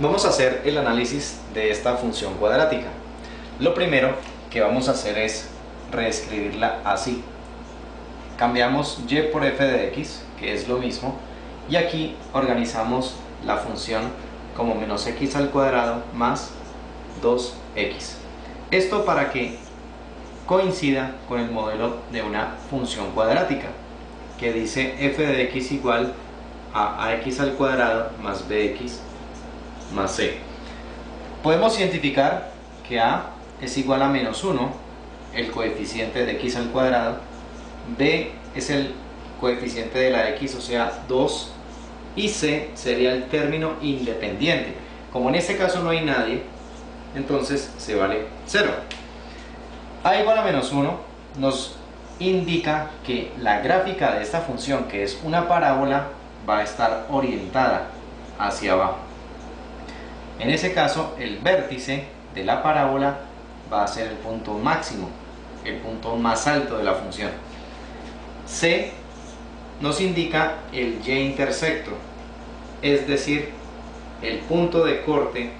Vamos a hacer el análisis de esta función cuadrática. Lo primero que vamos a hacer es reescribirla así. Cambiamos y por f de x, que es lo mismo, y aquí organizamos la función como menos x al cuadrado más 2x. Esto para que coincida con el modelo de una función cuadrática, que dice f de x igual a ax al cuadrado más bx más c. Podemos identificar que a es igual a menos 1, el coeficiente de x al cuadrado, b es el coeficiente de la x, o sea 2, y c sería el término independiente. Como en este caso no hay nadie, entonces se vale 0. a igual a menos 1 nos indica que la gráfica de esta función, que es una parábola, va a estar orientada hacia abajo. En ese caso, el vértice de la parábola va a ser el punto máximo, el punto más alto de la función. C nos indica el y intersecto, es decir, el punto de corte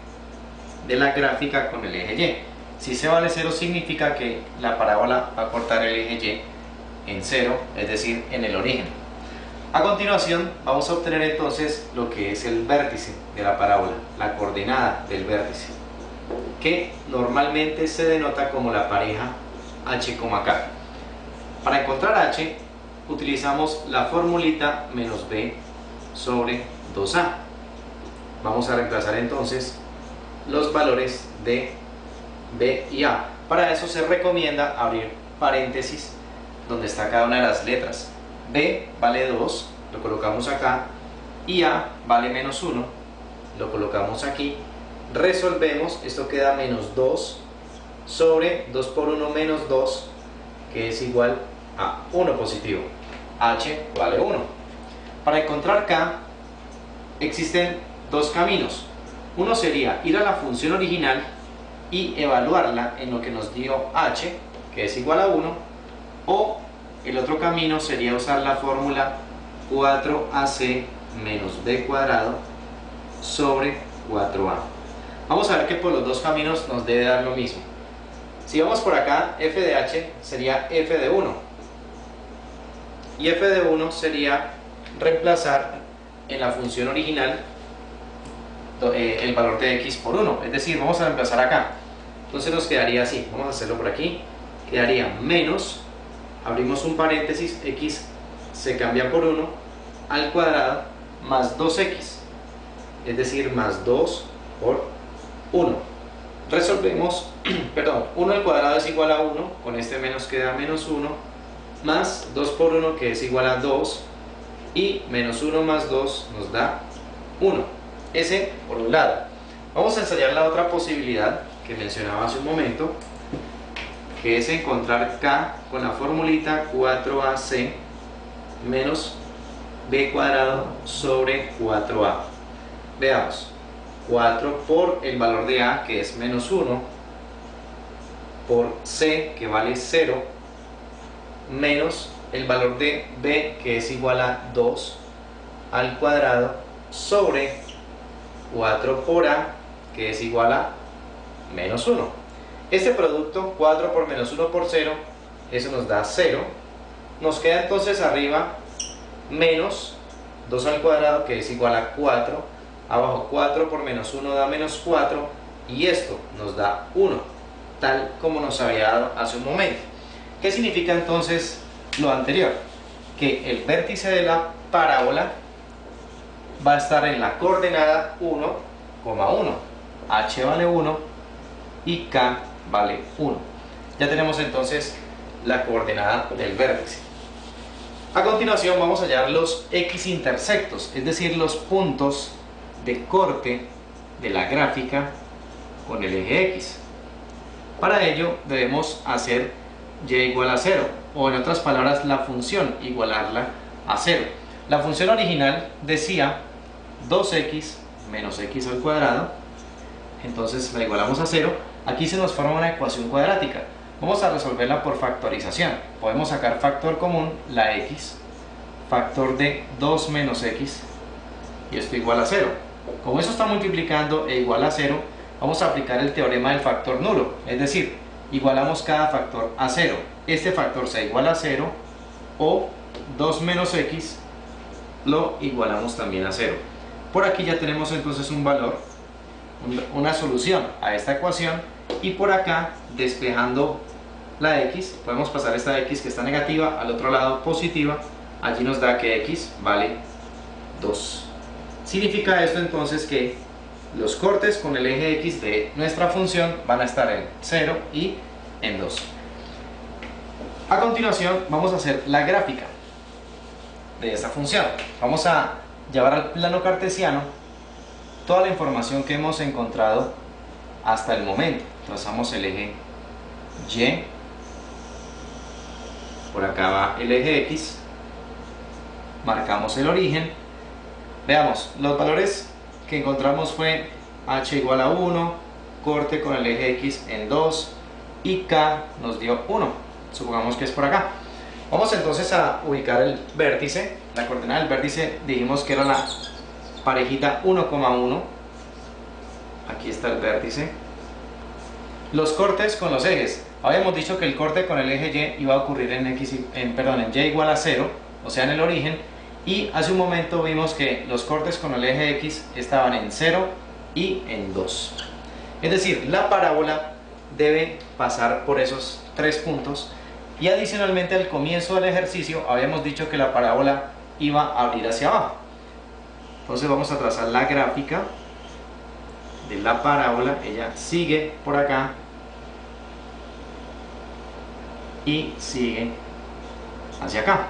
de la gráfica con el eje y. Si C vale 0 significa que la parábola va a cortar el eje y en 0, es decir, en el origen. A continuación vamos a obtener entonces lo que es el vértice de la parábola, la coordenada del vértice, que normalmente se denota como la pareja h, k. Para encontrar h utilizamos la formulita menos b sobre 2a. Vamos a reemplazar entonces los valores de b y a. Para eso se recomienda abrir paréntesis donde está cada una de las letras B vale 2, lo colocamos acá, y A vale menos 1, lo colocamos aquí, resolvemos, esto queda menos 2 sobre 2 por 1 menos 2, que es igual a 1 positivo, H vale 1. Para encontrar K existen dos caminos, uno sería ir a la función original y evaluarla en lo que nos dio H, que es igual a 1, o el otro camino sería usar la fórmula 4ac menos b cuadrado sobre 4a. Vamos a ver que por los dos caminos nos debe dar lo mismo. Si vamos por acá, f de h sería f de 1. Y f de 1 sería reemplazar en la función original eh, el valor de x por 1. Es decir, vamos a reemplazar acá. Entonces nos quedaría así. Vamos a hacerlo por aquí. Quedaría menos abrimos un paréntesis, x se cambia por 1 al cuadrado más 2x, es decir, más 2 por 1. Resolvemos, perdón, 1 al cuadrado es igual a 1, con este menos queda menos 1, más 2 por 1 que es igual a 2, y menos 1 más 2 nos da 1. Ese por un lado. Vamos a ensayar la otra posibilidad que mencionaba hace un momento, que es encontrar K con la formulita 4AC menos B cuadrado sobre 4A. Veamos, 4 por el valor de A que es menos 1 por C que vale 0 menos el valor de B que es igual a 2 al cuadrado sobre 4 por A que es igual a menos 1. Este producto, 4 por menos 1 por 0, eso nos da 0. Nos queda entonces arriba menos 2 al cuadrado, que es igual a 4. Abajo 4 por menos 1 da menos 4. Y esto nos da 1, tal como nos había dado hace un momento. ¿Qué significa entonces lo anterior? Que el vértice de la parábola va a estar en la coordenada 1, 1. h vale 1 y k vale 1. Ya tenemos entonces la coordenada del vértice. A continuación vamos a hallar los x intersectos, es decir, los puntos de corte de la gráfica con el eje x. Para ello debemos hacer y igual a 0, o en otras palabras la función igualarla a 0. La función original decía 2x menos x al cuadrado, entonces la igualamos a 0 Aquí se nos forma una ecuación cuadrática. Vamos a resolverla por factorización. Podemos sacar factor común, la x, factor de 2 menos x, y esto igual a 0. Como eso está multiplicando e igual a 0, vamos a aplicar el teorema del factor nulo, es decir, igualamos cada factor a 0. Este factor sea igual a 0 o 2 menos x lo igualamos también a 0. Por aquí ya tenemos entonces un valor, una solución a esta ecuación y por acá despejando la x, podemos pasar esta x que está negativa al otro lado positiva, allí nos da que x vale 2. Significa esto entonces que los cortes con el eje x de nuestra función van a estar en 0 y en 2. A continuación vamos a hacer la gráfica de esta función. Vamos a llevar al plano cartesiano toda la información que hemos encontrado hasta el momento. Trazamos el eje Y, por acá va el eje X, marcamos el origen. Veamos, los valores que encontramos fue h igual a 1, corte con el eje X en 2 y K nos dio 1. Supongamos que es por acá. Vamos entonces a ubicar el vértice. La coordenada del vértice dijimos que era la parejita 1,1. Aquí está el vértice. Los cortes con los ejes. Habíamos dicho que el corte con el eje Y iba a ocurrir en, X, en, perdón, en Y igual a 0, o sea en el origen. Y hace un momento vimos que los cortes con el eje X estaban en 0 y en 2. Es decir, la parábola debe pasar por esos tres puntos y adicionalmente al comienzo del ejercicio habíamos dicho que la parábola iba a abrir hacia abajo. Entonces vamos a trazar la gráfica de la parábola. Ella sigue por acá y sigue hacia acá.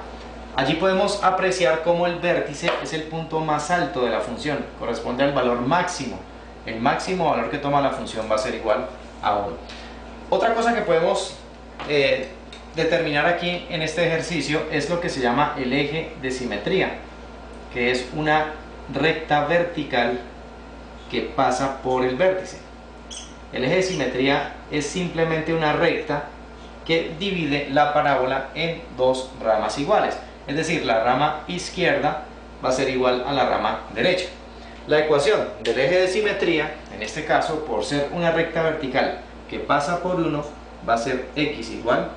Allí podemos apreciar cómo el vértice es el punto más alto de la función, corresponde al valor máximo. El máximo valor que toma la función va a ser igual a 1. Otra cosa que podemos eh, determinar aquí en este ejercicio es lo que se llama el eje de simetría, que es una recta vertical que pasa por el vértice. El eje de simetría es simplemente una recta que divide la parábola en dos ramas iguales. Es decir, la rama izquierda va a ser igual a la rama derecha. La ecuación del eje de simetría, en este caso, por ser una recta vertical que pasa por 1, va a ser x igual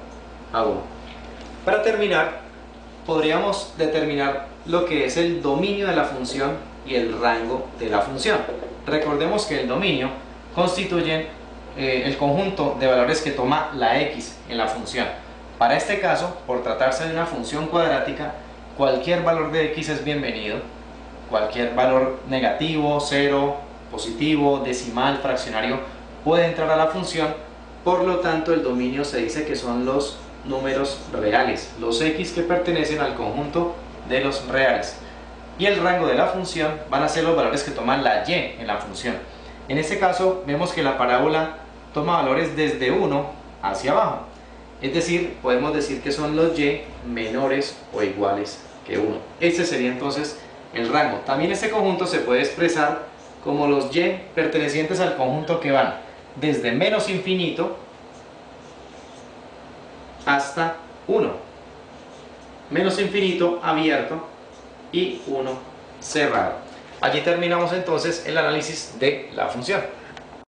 para terminar, podríamos determinar lo que es el dominio de la función y el rango de la función. Recordemos que el dominio constituye eh, el conjunto de valores que toma la x en la función. Para este caso, por tratarse de una función cuadrática, cualquier valor de x es bienvenido. Cualquier valor negativo, cero, positivo, decimal, fraccionario puede entrar a la función. Por lo tanto, el dominio se dice que son los números reales, los x que pertenecen al conjunto de los reales. Y el rango de la función van a ser los valores que toman la y en la función. En este caso vemos que la parábola toma valores desde 1 hacia abajo. Es decir, podemos decir que son los y menores o iguales que 1. Este sería entonces el rango. También este conjunto se puede expresar como los y pertenecientes al conjunto que van desde menos infinito hasta 1. Menos infinito abierto y 1 cerrado. Allí terminamos entonces el análisis de la función.